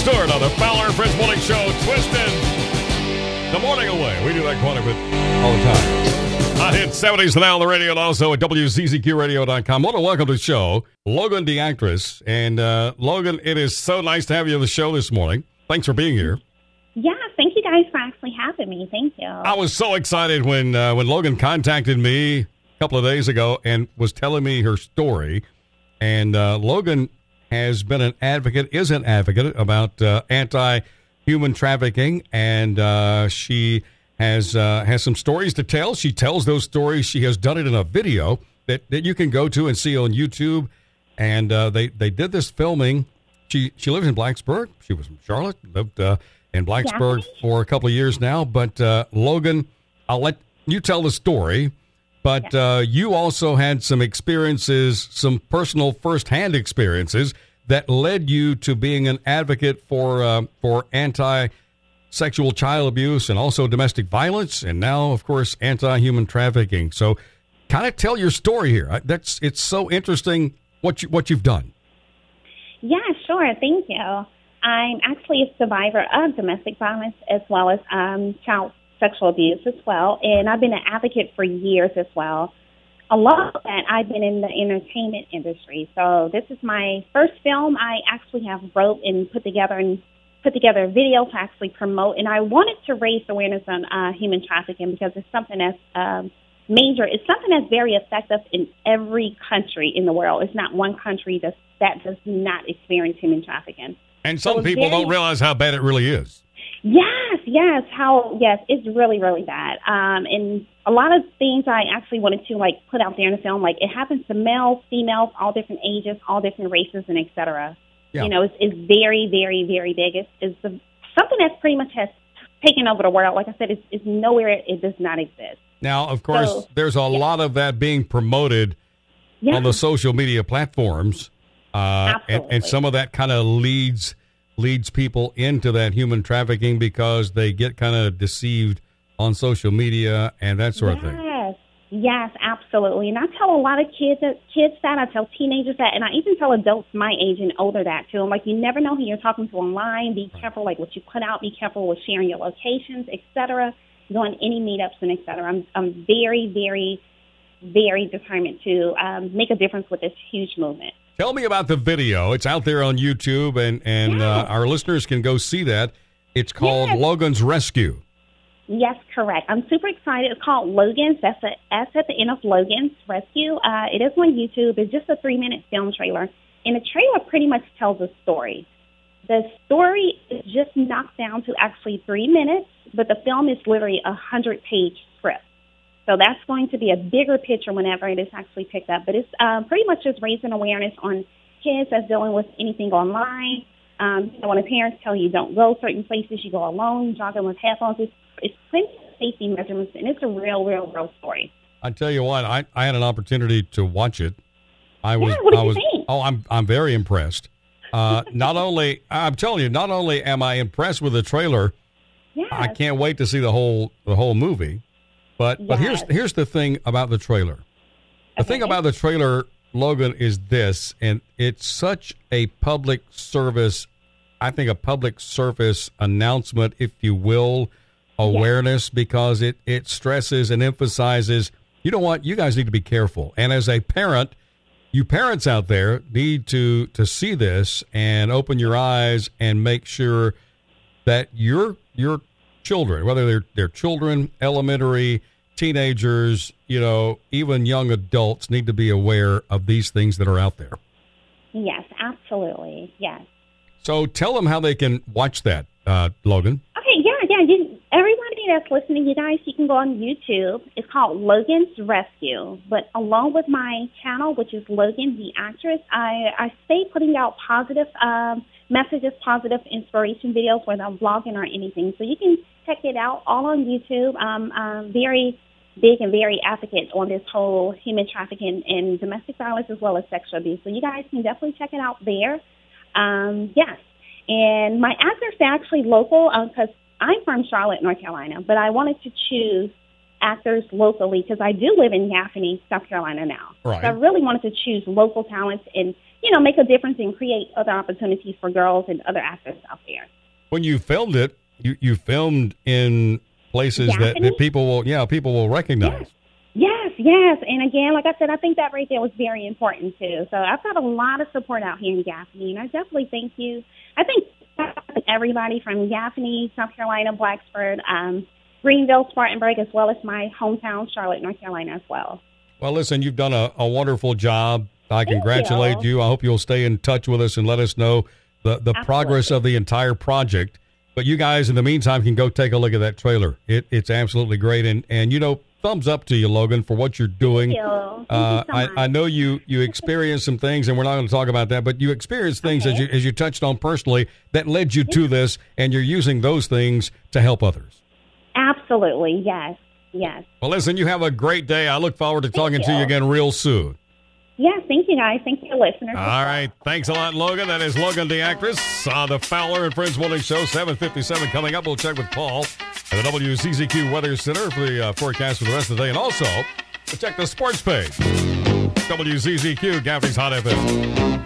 Stewart on the Fowler Friends Morning Show, twisting the morning away. We do that quite a bit all the time. I hit 70s now on the radio and also at WZZQradio.com. I want to welcome to the show Logan DeActress. And uh, Logan, it is so nice to have you on the show this morning. Thanks for being here. Yeah, thank you guys for actually having me. Thank you. I was so excited when uh, when Logan contacted me a couple of days ago and was telling me her story. And uh, Logan has been an advocate, is an advocate about uh, anti human trafficking, and uh, she has uh, has some stories to tell. She tells those stories. She has done it in a video that, that you can go to and see on YouTube. And uh, they they did this filming. She she lives in Blacksburg. She was from Charlotte. Lived uh, in Blacksburg Yeah. for a couple of years now. But uh, Logan, I'll let you tell the story. But uh, you also had some experiences, some personal firsthand experiences that led you to being an advocate for uh, for anti sexual child abuse and also domestic violence, and now, of course, anti human trafficking. So, kind of tell your story here. That's it's so interesting what you what you've done. Yeah, sure. Thank you. I'm actually a survivor of domestic violence as well as um, child sexual abuse as well, and I've been an advocate for years as well. Along with that, I've been in the entertainment industry. So this is my first film. I actually have wrote and put together and put together a video to actually promote, and I wanted to raise awareness on uh, human trafficking because it's something that's um, major. It's something that's very effective in every country in the world. It's not one country that that does not experience human trafficking. And some So people very- don't realize how bad it really is. Yes, yes. How? Yes, it's really, really bad. Um, and a lot of things I actually wanted to like put out there in the film, like it happens to males, females, all different ages, all different races, and etc. Yeah. You know, it's, it's very, very, very big. It's, it's the, something that's pretty much has taken over the world. Like I said, it's, it's nowhere it does not exist. Now, of course, So, there's a lot of that being promoted Yeah. on the social media platforms, uh, and, and some of that kind of leads leads people into that human trafficking because they get kind of deceived on social media and that sort of thing. Yes, yes, absolutely. And I tell a lot of kids that kids that I tell teenagers that, and I even tell adults my age and older that too. I'm like, you never know who you're talking to online. Be careful, like what you put out. Be careful with sharing your locations, etc. Going any meetups and etc. I'm I'm very, very, very determined to um, make a difference with this huge movement. Tell me about the video. It's out there on YouTube, and and uh, our listeners can go see that. It's called Yes. Logan's Rescue. Yes, correct. I'm super excited. It's called Logan's. That's a S at the end of Logan's Rescue. Uh, it is on YouTube. It's just a three minute film trailer. And the trailer pretty much tells a story. The story is just knocked down to actually three minutes, but the film is literally a hundred page. So that's going to be a bigger picture whenever it is actually picked up. But it's uh, pretty much just raising awareness on kids that's dealing with anything online. Um, you know, when the parents tell you don't go certain places, you go alone, jogging with headphones. It's, it's plenty of safety measurements, and it's a real, real, real story. I tell you what, I, I had an opportunity to watch it. I was what did I you was think? oh I'm I'm very impressed. Uh, not only I'm telling you, not only am I impressed with the trailer, Yes. I can't wait to see the whole the whole movie. But but here's here's the thing about the trailer. The thing about the trailer, Logan, is this, and it's such a public service. I think a public service announcement, if you will, awareness because it it stresses and emphasizes. You know what? You guys need to be careful. And as a parent, you parents out there need to to see this and open your eyes and make sure that your your children, whether they're they're children, elementary, teenagers, you know, even young adults, need to be aware of these things that are out there. Yes, absolutely. Yes. So tell them how they can watch that, uh, Logan. Okay, yeah, yeah. You, everybody that's listening, you guys, you can go on YouTube. It's called Logan's Rescue. But along with my channel, which is Logan DeActress, I, I stay putting out positive um, messages, positive inspiration videos, whether I'm vlogging or anything. So you can check it out all on YouTube. Um, I'm very big and very advocate on this whole human trafficking and domestic violence as well as sexual abuse. So you guys can definitely check it out there. Um, yes. And my actors are actually local because I'm from Charlotte, North Carolina, but I wanted to choose actors locally because I do live in Gaffney, South Carolina now. Right. So I really wanted to choose local talents and, you know, make a difference and create other opportunities for girls and other actors out there. When you filmed it, you, you filmed in places that, that people will, yeah, people will recognize. Yes, yes. And again, like I said, I think that right there was very important too. So I've got a lot of support out here in Gaffney, and I definitely thank you. I think everybody from Gaffney, South Carolina, Blacksburg, um, Greenville, Spartanburg, as well as my hometown, Charlotte, North Carolina, as well. Well, listen, you've done a, a wonderful job. I Thank congratulate you. you. I hope you'll stay in touch with us and let us know the, the progress of the entire project. But you guys, in the meantime, can go take a look at that trailer. It, it's absolutely great. And, and, you know, thumbs up to you, Logan, for what you're doing. Thank you. Uh, so. I, I know you you experienced some things, and we're not going to talk about that. But you experienced things as you as you touched on personally that led you to this, and you're using those things to help others. Absolutely, yes, yes. Well, listen, you have a great day. I look forward to talking to you you. again real soon. Yes, thank you guys. Thank you, listeners. All right. Thanks a lot, Logan. That is Logan, DeActress. Uh, the Fowler and Friends Morning Show, 757 coming up. We'll check with Paul at the WZZQ Weather Center for the uh, forecast for the rest of the day. And also, we'll check the sports page. WZZQ, Gaffney's Hot FM.